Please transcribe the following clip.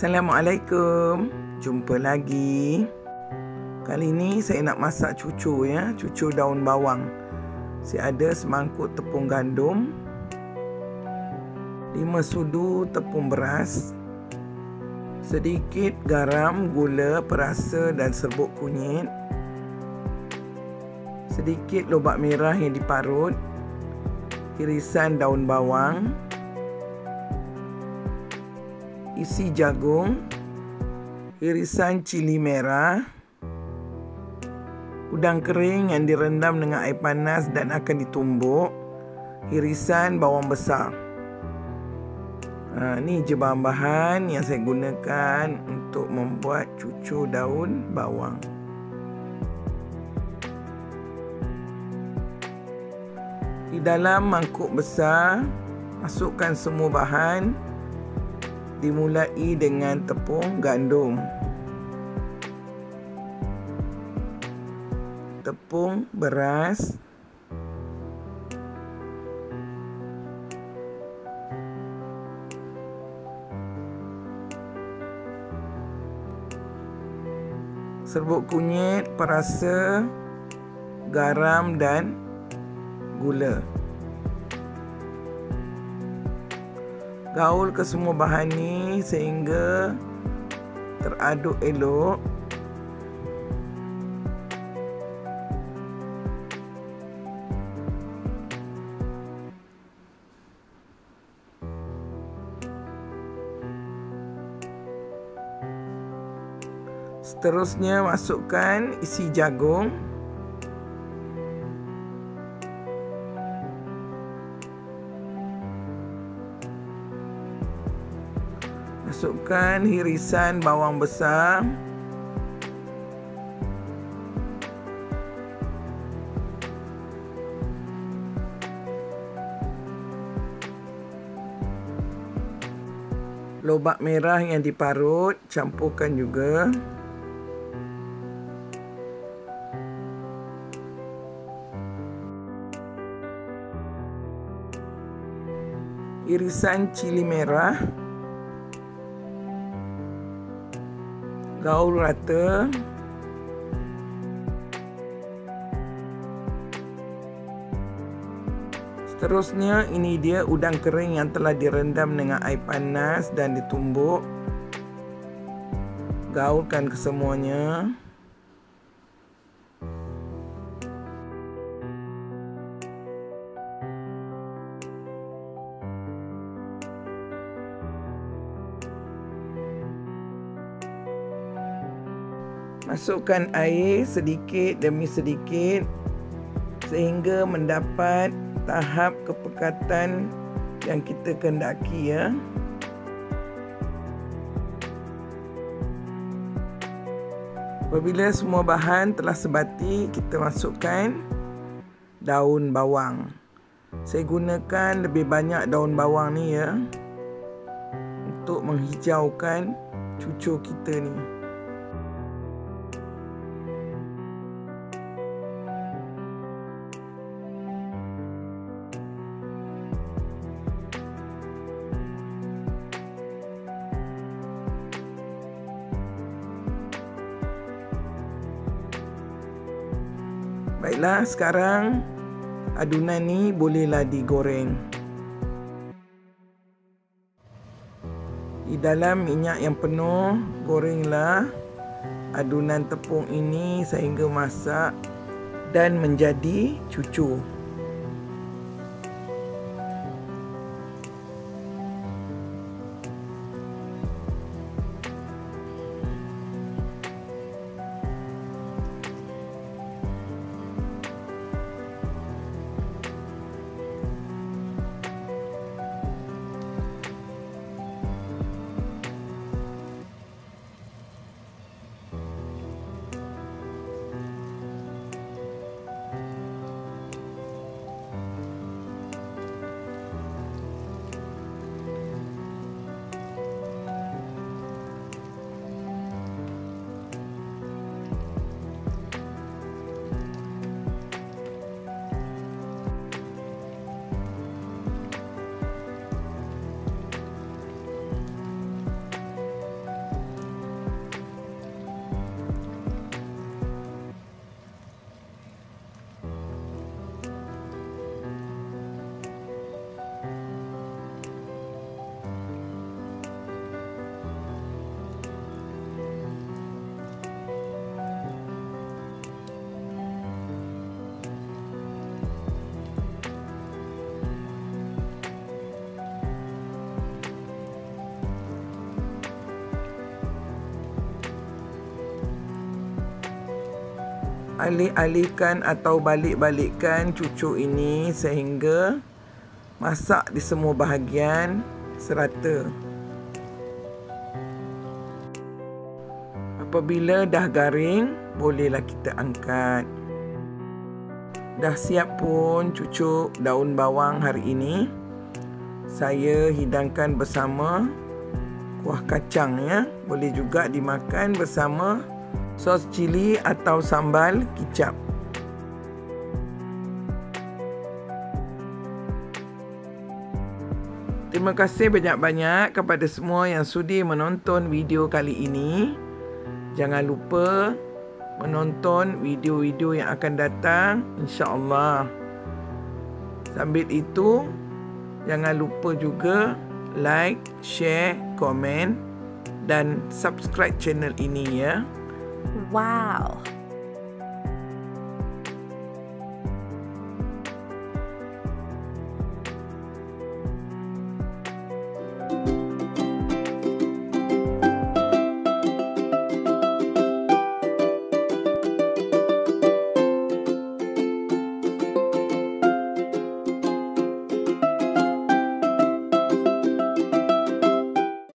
Assalamualaikum. Jumpa lagi. Kali ini saya nak masak cucu ya, cucu daun bawang. Saya ada semangkuk tepung gandum, 5 sudu tepung beras, sedikit garam, gula, perasa dan serbuk kunyit, sedikit lobak merah yang diparut, irisan daun bawang, isi jagung, irisan cili merah, udang kering yang direndam dengan air panas dan akan ditumbuk, irisan bawang besar. Ha, ni je bahan-bahan yang saya gunakan untuk membuat cucu daun bawang. Di dalam mangkuk besar, masukkan semua bahan dimulai dengan tepung gandum. Tepung beras. Serbuk kunyit, perasa, garam dan gula. Gaul ke semua bahan ni sehingga teraduk elok. Seterusnya masukkan isi jagung masukkan irisan bawang besar. Lobak merah yang diparut campurkan juga. Irisan cili merah gaul rata. Seterusnya ini dia udang kering yang telah direndam dengan air panas dan ditumbuk. Gaulkan kesemuanya Masukkan air sedikit demi sedikit sehingga mendapat tahap kepekatan yang kita kendaki ya. Apabila semua bahan telah sebati, kita masukkan daun bawang. Saya gunakan lebih banyak daun bawang ni ya untuk menghijaukan cucu kita ni. Baiklah, sekarang adunan ni bolehlah digoreng. Di dalam minyak yang penuh, gorenglah adunan tepung ini sehingga masak dan menjadi cucu. Alih-alihkan atau balik-balikkan cucuk ini sehingga masak di semua bahagian serata. Apabila dah garing, bolehlah kita angkat. Dah siap pun cucuk daun bawang hari ini. Saya hidangkan bersama kuah kacang ya. Boleh juga dimakan bersama sos cili atau sambal kicap. Terima kasih banyak-banyak kepada semua yang sudi menonton video kali ini. Jangan lupa menonton video-video yang akan datang insya-Allah. Sambil itu jangan lupa juga like, share, komen dan subscribe channel ini ya. Wow.